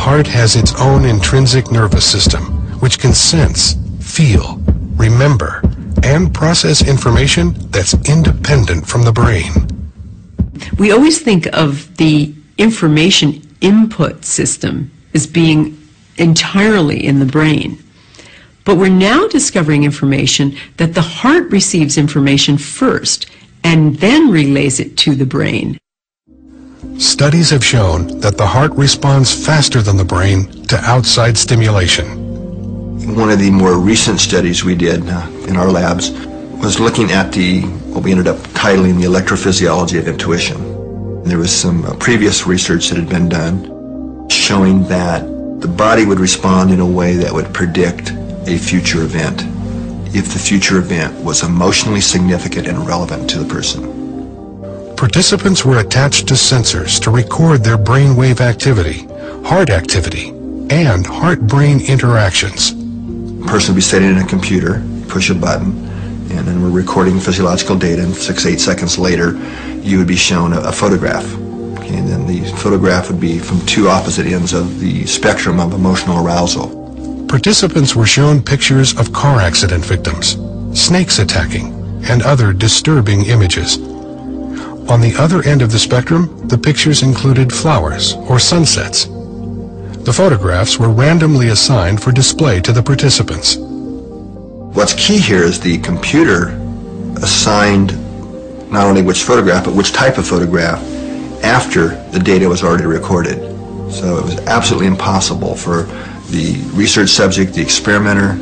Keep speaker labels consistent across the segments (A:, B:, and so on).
A: heart has its own intrinsic nervous system, which can sense, feel, remember, and process information that's independent from the brain.
B: We always think of the information input system as being entirely in the brain. But we're now discovering information that the heart receives information first and then relays it to the brain.
A: Studies have shown that the heart responds faster than the brain to outside stimulation.
C: One of the more recent studies we did uh, in our labs was looking at the what we ended up titling the electrophysiology of intuition. There was some uh, previous research that had been done showing that the body would respond in a way that would predict a future event if the future event was emotionally significant and relevant to the person.
A: Participants were attached to sensors to record their brainwave activity, heart activity, and heart-brain interactions.
C: A person would be sitting in a computer, push a button, and then we're recording physiological data, and six, eight seconds later, you would be shown a, a photograph. Okay, and then the photograph would be from two opposite ends of the spectrum of emotional arousal.
A: Participants were shown pictures of car accident victims, snakes attacking, and other disturbing images. On the other end of the spectrum, the pictures included flowers or sunsets. The photographs were randomly assigned for display to the participants.
C: What's key here is the computer assigned not only which photograph, but which type of photograph after the data was already recorded. So it was absolutely impossible for the research subject, the experimenter,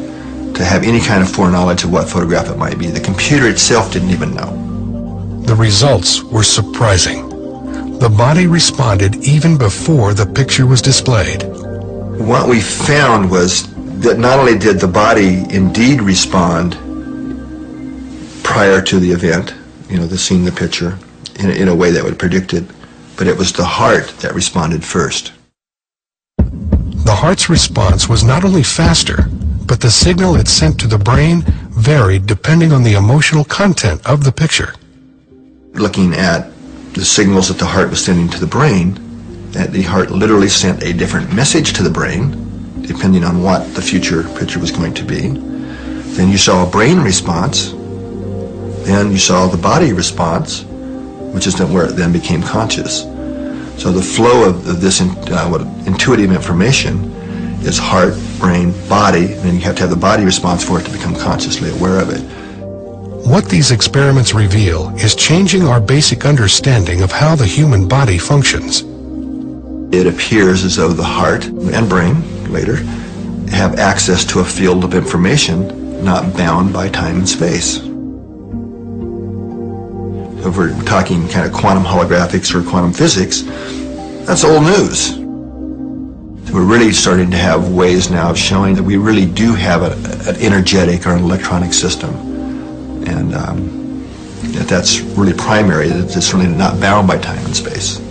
C: to have any kind of foreknowledge of what photograph it might be. The computer itself didn't even know.
A: The results were surprising. The body responded even before the picture was displayed.
C: What we found was that not only did the body indeed respond prior to the event, you know, the seeing the picture, in, in a way that would predict it, but it was the heart that responded first.
A: The heart's response was not only faster, but the signal it sent to the brain varied depending on the emotional content of the picture
C: looking at the signals that the heart was sending to the brain, that the heart literally sent a different message to the brain, depending on what the future picture was going to be. Then you saw a brain response. Then you saw the body response, which is where it then became conscious. So the flow of, of this in, uh, what, intuitive information is heart, brain, body, and then you have to have the body response for it to become consciously aware of it.
A: What these experiments reveal is changing our basic understanding of how the human body functions.
C: It appears as though the heart and brain, later, have access to a field of information not bound by time and space. If we're talking kind of quantum holographics or quantum physics, that's old news. So we're really starting to have ways now of showing that we really do have a, an energetic or an electronic system and um, that's really primary. It's really not bound by time and space.